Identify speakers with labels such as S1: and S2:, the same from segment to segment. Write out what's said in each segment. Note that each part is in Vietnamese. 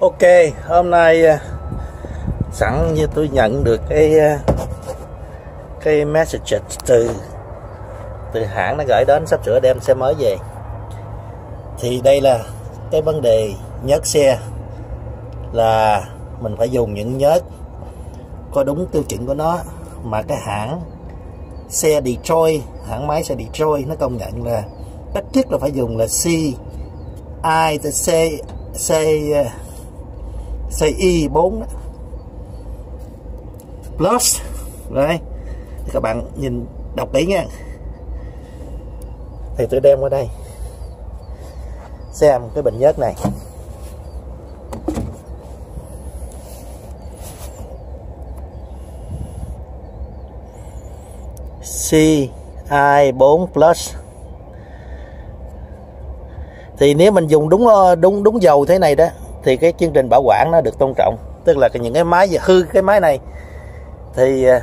S1: Ok, hôm nay à, sẵn như tôi nhận được cái à, cái message từ từ hãng nó gửi đến sắp sửa đem xe mới về. Thì đây là cái vấn đề nhớt xe là mình phải dùng những nhớt có đúng tiêu chuẩn của nó mà cái hãng xe Detroit, hãng máy xe Detroit nó công nhận là cách nhất là phải dùng là C I C C CI4 đó. Plus. Đấy Các bạn nhìn, đọc kỹ nha. Thì tôi đem qua đây. Xem cái bình nhớt này. CI4 Plus. Thì nếu mình dùng đúng ờ, đúng đúng dầu thế này đó thì cái chương trình bảo quản nó được tôn trọng. Tức là những cái máy, hư cái máy này, thì à,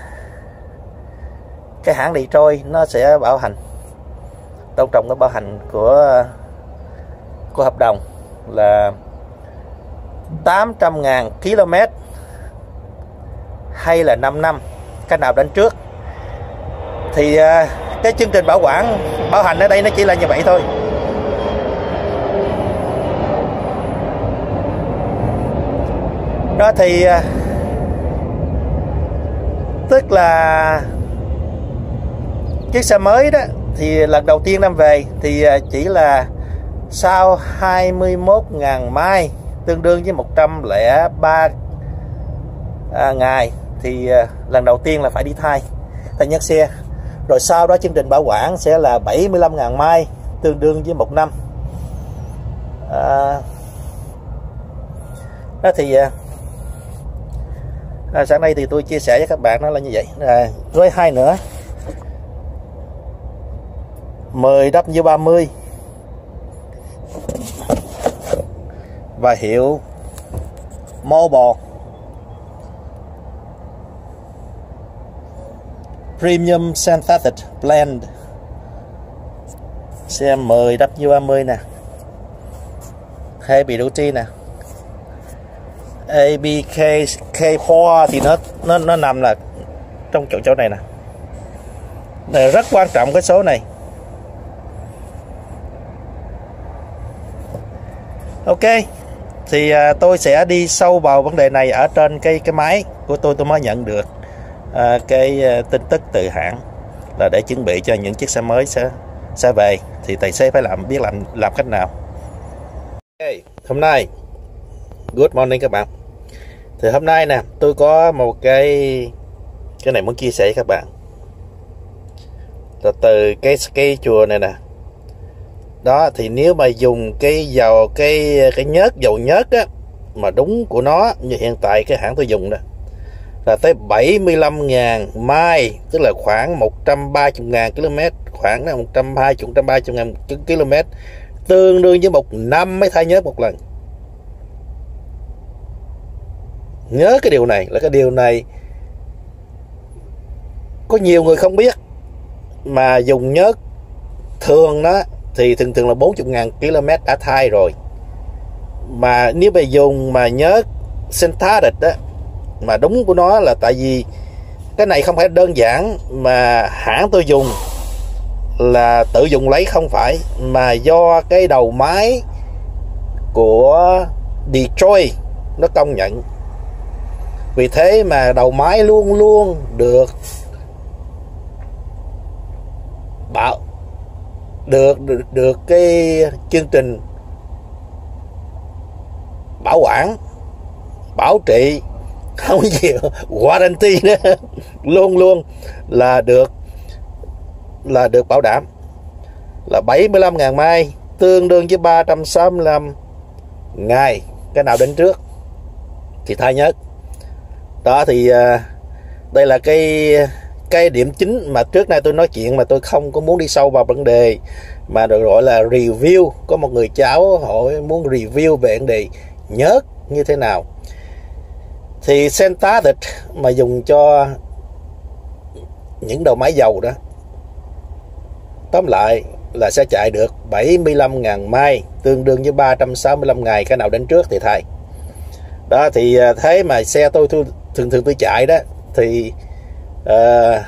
S1: cái hãng đi trôi nó sẽ bảo hành, tôn trọng cái bảo hành của của hợp đồng là 800.000 km hay là 5 năm, cái nào đến trước. Thì à, cái chương trình bảo quản, bảo hành ở đây nó chỉ là như vậy thôi. Đó thì à, tức là chiếc xe mới đó thì lần đầu tiên năm về thì à, chỉ là sau 21.000 mai tương đương với 103 à, ngày thì à, lần đầu tiên là phải đi thay thay nhắc xe. Rồi sau đó chương trình bảo quản sẽ là 75.000 mai tương đương với một năm. À, đó thì à, à, sáng nay thì tôi chia sẻ với các bạn nó là như vậy. À, với hai nữa. 10W30 và hiệu Mobile. Premium Synthetic Blend. Xem 10W30 nè. Hay bị Heavy chi nè. ABK K4 thì nó nó nó nằm là trong chỗ chỗ này nè. Này rất quan trọng cái số này. Ok thì à, tôi sẽ đi sâu vào vấn đề này ở trên cái cái máy của tôi tôi mới nhận được à, cái à, tin tức từ hãng là để chuẩn bị cho những chiếc xe mới sẽ sẽ về. Thì tài xế phải làm biết làm làm cách nào. Okay. hôm nay good morning các bạn. Thì hôm nay nè, tôi có một cái cái này muốn chia sẻ với các bạn. Là từ cái cái chùa này nè. Đó, thì nếu mà dùng cái dầu, cái cái nhớt, dầu nhớt á, mà đúng của nó, như hiện tại cái hãng tôi dùng đó là tới 75.000 mai, tức là khoảng 130.000 km, khoảng 120 130 km, tương đương với một năm mới thay nhớt một lần. Nhớ cái điều này là cái điều này có nhiều người không biết. Mà dùng nhớt thường đó thì thường thường là 40.000 km đã thay rồi. Mà nếu mà dùng mà nhớt synthetic đó, mà đúng của nó là tại vì cái này không phải đơn giản mà hãng tôi dùng là tự dùng lấy không phải, mà do cái đầu máy của Detroit nó công nhận vì thế mà đầu máy luôn luôn được bảo được được, được cái chương trình bảo quản bảo trị không gì warranty nữa. Luôn luôn là được là được bảo đảm. Là 75.000 mai tương đương với 365 ngày. Cái nào đến trước thì thay nhất đó thì à, đây là cái cái điểm chính mà trước nay tôi nói chuyện mà tôi không có muốn đi sâu vào vấn đề mà được gọi là review. Có một người cháu hỏi muốn review về vấn đề nhớt như thế nào. Thì Sentatic mà dùng cho những đầu máy dầu đó tóm lại là sẽ chạy được 75.000 mai tương đương với 365 ngày. Cái nào đến trước thì thay. Đó thì à, thế mà xe tôi, tôi thường thường tôi chạy đó thì uh,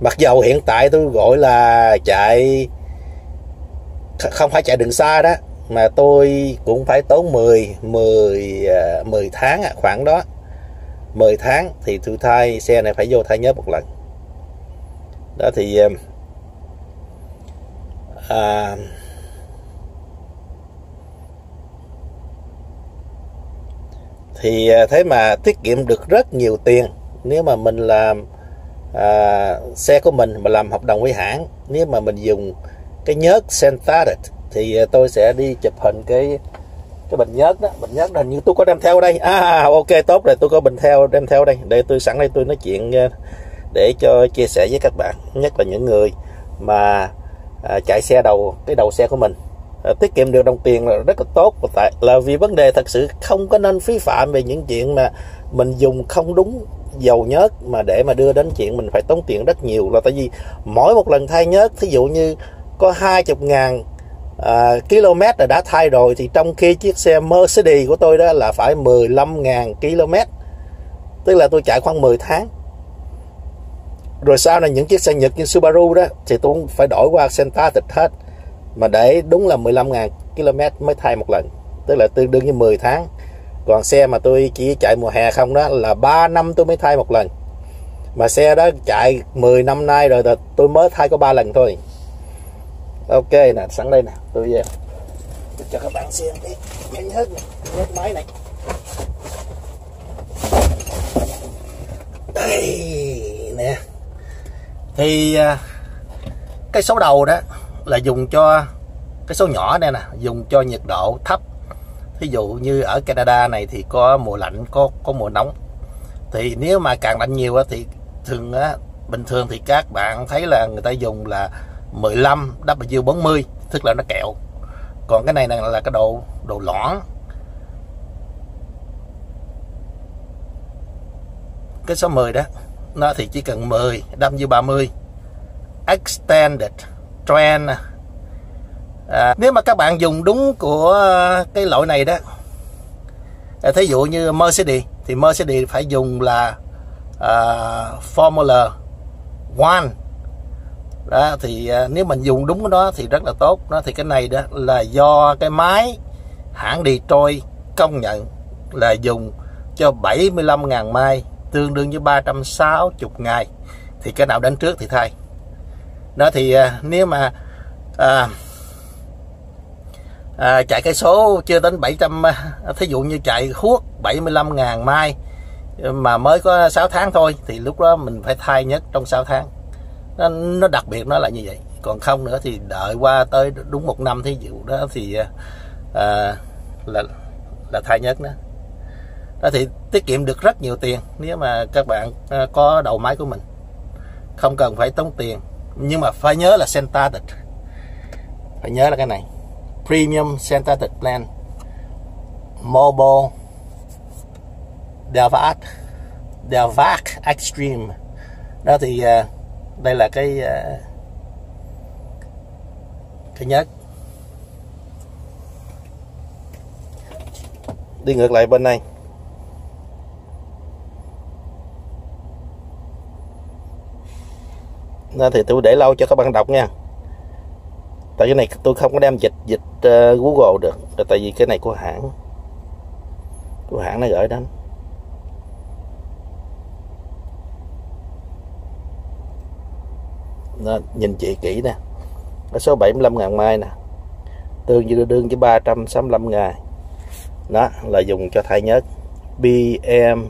S1: mặc dầu hiện tại tôi gọi là chạy không phải chạy đường xa đó mà tôi cũng phải tốn 10 10 10 tháng khoảng đó. 10 tháng thì tôi thay xe này phải vô thay nhớ một lần. Đó thì ờ, à, thì à, thế mà tiết kiệm được rất nhiều tiền nếu mà mình làm à, xe của mình mà làm hợp đồng với hãng. Nếu mà mình dùng cái nhớt Sentaret thì à, tôi sẽ đi chụp hình cái cái bình nhớt đó. Bình nhớt là như tôi có đem theo đây. À ok tốt rồi tôi có bình theo đem theo đây. Để tôi sẵn đây tôi nói chuyện à, để cho chia sẻ với các bạn nhất là những người mà à, chạy xe đầu cái đầu xe của mình. Ờ, tiết kiệm được đồng tiền là rất là tốt. Và tại là vì vấn đề thật sự không có nên phí phạm về những chuyện mà mình dùng không đúng dầu nhớt mà để mà đưa đến chuyện mình phải tốn tiền rất nhiều là tại vì mỗi một lần thay nhớt thí dụ như có hai chục ngàn uh, km là đã thay rồi thì trong khi chiếc xe Mercedes của tôi đó là phải 15.000 km tức là tôi chạy khoảng 10 tháng. Rồi sau này những chiếc xe Nhật như Subaru đó thì tôi cũng phải đổi qua Senta tịch hết mà để đúng là 15.000 km mới thay một lần, tức là tương đương với 10 tháng. Còn xe mà tôi chỉ chạy mùa hè không đó là 3 năm tôi mới thay một lần. Mà xe đó chạy 10 năm nay rồi tôi mới thay có 3 lần thôi. Ok nè, sẵn đây nè, tôi về. Tôi cho các bạn xem cái nhanh hết nè máy này. Đây nè. Thì à, cái số đầu đó là dùng cho cái số nhỏ đây nè dùng cho nhiệt độ thấp. Ví dụ như ở Canada này thì có mùa lạnh có có mùa nóng. Thì nếu mà càng lạnh nhiều thì thường á, bình thường thì các bạn thấy là người ta dùng là 15 W40 tức là nó kẹo. Còn cái này là cái độ độ lõn cái số 10 đó nó thì chỉ cần 10 W30 extended trend à, nếu mà các bạn dùng đúng của cái loại này đó à, thí dụ như Mercedes thì Mercedes phải dùng là à, Formula One đó thì à, nếu mình dùng đúng cái đó thì rất là tốt đó thì cái này đó là do cái máy hãng Detroit công nhận là dùng cho 75.000 mai tương đương với 360 ngày thì cái nào đến trước thì thay đó thì à, nếu mà à, à, chạy cây số chưa đến 700 à, thí dụ như chạy khuất 75.000 mai mà mới có 6 tháng thôi thì lúc đó mình phải thay nhất trong 6 tháng. Nó, nó đặc biệt nó là như vậy. Còn không nữa thì đợi qua tới đúng một năm thí dụ đó thì à, à là là thay nhất đó đó thì tiết kiệm được rất nhiều tiền nếu mà các bạn à, có đầu máy của mình. Không cần phải tốn tiền nhưng mà phải nhớ là Sentated phải nhớ là cái này. Premium Sentated Plan. Mobile. Delvac Delvac Extreme. Đó thì uh, đây là cái uh, cái nhất đi ngược lại bên này. Nên thì tôi để lâu cho các bạn đọc nha. Tại cái này tôi không có đem dịch dịch uh, Google được. Tại vì cái này của hãng. Của hãng này gửi đến. Nên, nhìn chị kỹ nè. Nó số 75 ngàn mai nè. Tương như đương với 365 ngày đó là dùng cho thay nhớt BM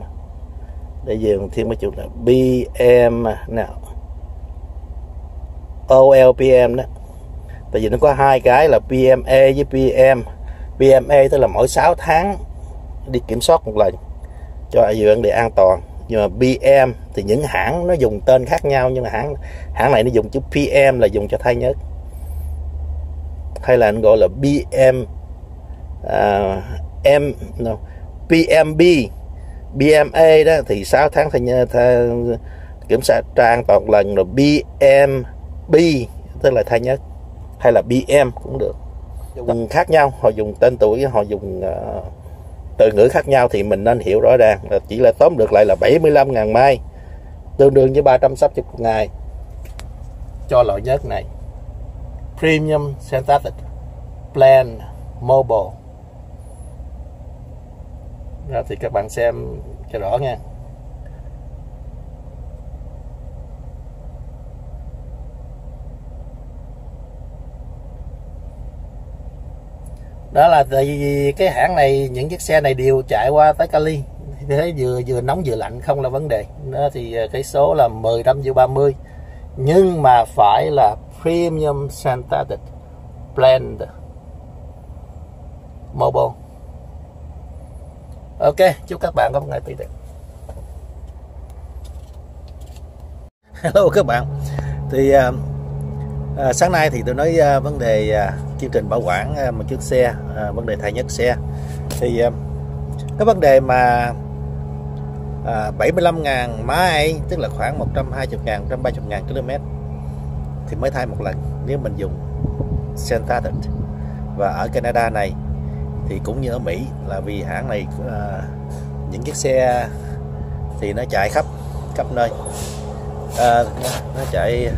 S1: để dùng thêm cái chục là BM nào OLPM đó. Tại vì nó có hai cái là PME với PM PME tức là mỗi 6 tháng đi kiểm soát một lần cho dự vấn đề an toàn. Nhưng mà pm thì những hãng nó dùng tên khác nhau nhưng mà hãng hãng này nó dùng chữ PM là dùng cho thay nhớt. Hay là anh gọi là BM uh, à, M no, PMB BMA đó thì 6 tháng thay, thay kiểm tra an toàn lần rồi BM B tức là thay nhất hay là BM cũng được. Dùng khác nhau họ dùng tên tuổi họ dùng uh, từ ngữ khác nhau thì mình nên hiểu rõ ràng. Là chỉ là tóm được lại là 75.000 mai tương đương với 360 ngày. Cho loại nhớt này. Premium Synthetic Plan Mobile. Đó thì các bạn xem cho rõ nha đó là tại vì cái hãng này những chiếc xe này đều chạy qua tới Cali. Thế vừa vừa nóng vừa lạnh không là vấn đề. Đó thì ờ, cái số là 10 trăm 30 nhưng mà phải là premium synthetic blend mobile. Ok chúc các bạn có một ngày tuyệt đẹp. Hello các bạn. Thì uh, uh, sáng nay thì tôi nói uh, vấn đề uh, chương trình bảo quản à, một chiếc xe à, vấn đề thay nhất xe. Thì à, cái vấn đề mà à, 75.000 máy tức là khoảng 120.000 130.000 km thì mới thay một lần nếu mình dùng synthetic và ở Canada này thì cũng như ở Mỹ là vì hãng này à, những chiếc xe thì nó chạy khắp khắp nơi. À, nó chạy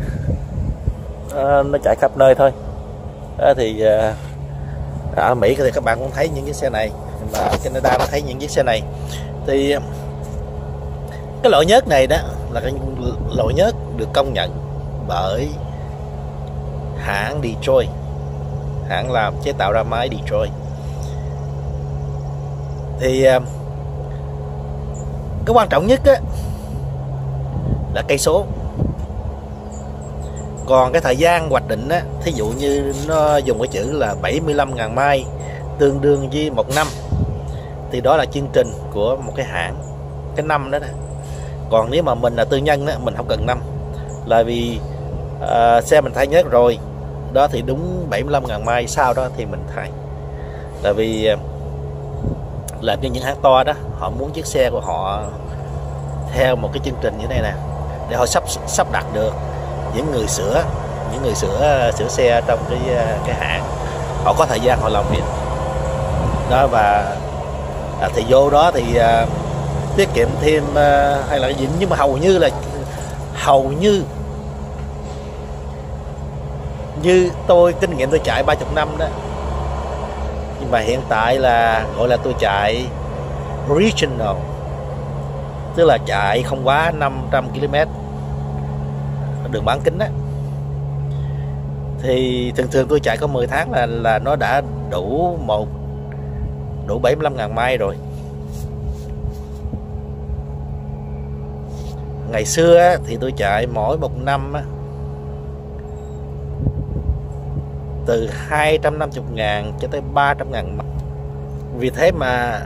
S1: à, nó chạy khắp nơi thôi đó thì ờ, ở Mỹ thì các bạn cũng thấy những chiếc xe này mà ở Canada cũng thấy những chiếc xe này. Thì cái loại nhớt này đó là cái loại nhớt được công nhận bởi hãng Detroit. Hãng làm chế tạo ra máy Detroit. Thì ờ, cái quan trọng nhất á, là cây số còn cái thời gian hoạch định á, thí dụ như nó dùng cái chữ là 75.000 mai tương đương với một năm thì đó là chương trình của một cái hãng cái năm đó nè. Còn nếu mà mình là tư nhân đó, mình không cần năm. Là vì uh, xe mình thay nhớt rồi đó thì đúng 75 ngàn mai sau đó thì mình thay. Là vì à, làm cho những hãng to đó họ muốn chiếc xe của họ theo một cái chương trình như thế này nè để họ sắp sắp đặt được những người sửa những người sửa sửa xe trong cái cái hãng họ có thời gian họ làm việc. Đó và à, thì vô đó thì à, tiết kiệm thêm à, hay là cái gì nhưng mà hầu như là hầu như như tôi kinh nghiệm tôi chạy 30 năm đó nhưng mà hiện tại là gọi là tôi chạy regional tức là chạy không quá 500 km đường bán kính á. Thì thường thường tôi chạy có 10 tháng là là nó đã đủ một đủ 75.000 mai rồi. Ngày xưa á, thì tôi chạy mỗi một năm á, từ 250 ngàn cho tới 300 ngàn vì thế mà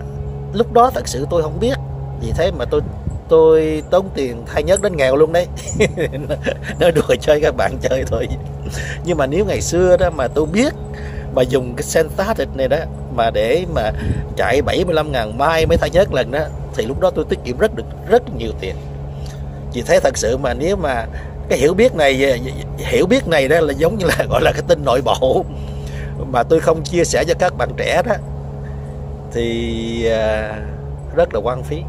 S1: lúc đó thật sự tôi không biết vì thế mà tôi tôi tốn tiền thay nhất đến nghèo luôn đấy. Nói đùa chơi các bạn chơi thôi. Nhưng mà nếu ngày xưa đó mà tôi biết mà dùng cái Sensatic này đó mà để mà chạy 75 ngàn mai mới thay nhất lần đó, thì lúc đó tôi tiết kiệm rất được, rất nhiều tiền. Vì thế thật sự mà nếu mà cái hiểu biết này, hiểu biết này đó là giống như là, gọi là cái tin nội bộ mà tôi không chia sẻ cho các bạn trẻ đó, thì à, rất là quan phí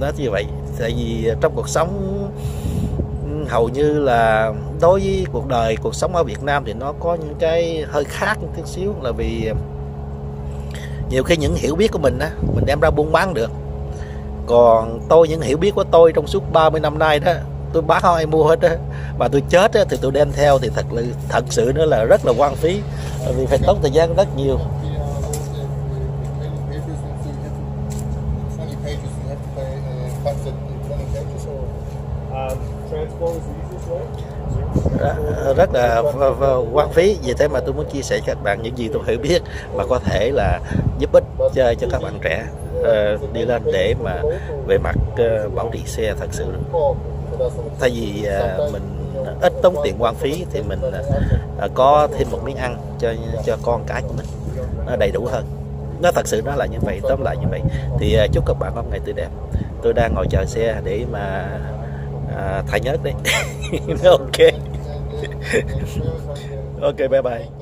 S1: nó như vậy tại vì trong cuộc sống hầu như là đối với cuộc đời cuộc sống ở Việt Nam thì nó có những cái hơi khác một chút xíu là vì nhiều khi những hiểu biết của mình á mình đem ra buôn bán được. Còn tôi những hiểu biết của tôi trong suốt 30 năm nay đó tôi bán không ai mua hết á mà tôi chết á, thì tôi đem theo thì thật là thật sự nữa là rất là quan phí. Vì phải tốn thời gian rất nhiều. Rất là quan phí. Vì thế mà tôi muốn chia sẻ cho các bạn những gì tôi hiểu biết mà có thể là giúp ích cho, cho các bạn trẻ uh, đi lên để mà về mặt uh, bảo trì xe thật sự. Thay vì uh, mình ít tốn tiền quan phí thì mình uh, có thêm một miếng ăn cho cho con cái của mình. Nó đầy đủ hơn. Nó thật sự nó là như vậy tóm lại như vậy. Thì uh, chúc các bạn có một ngày tươi đẹp. Tôi đang ngồi chờ xe để mà à, thay nhớt đấy. Ok. Oke, okay, bye bye.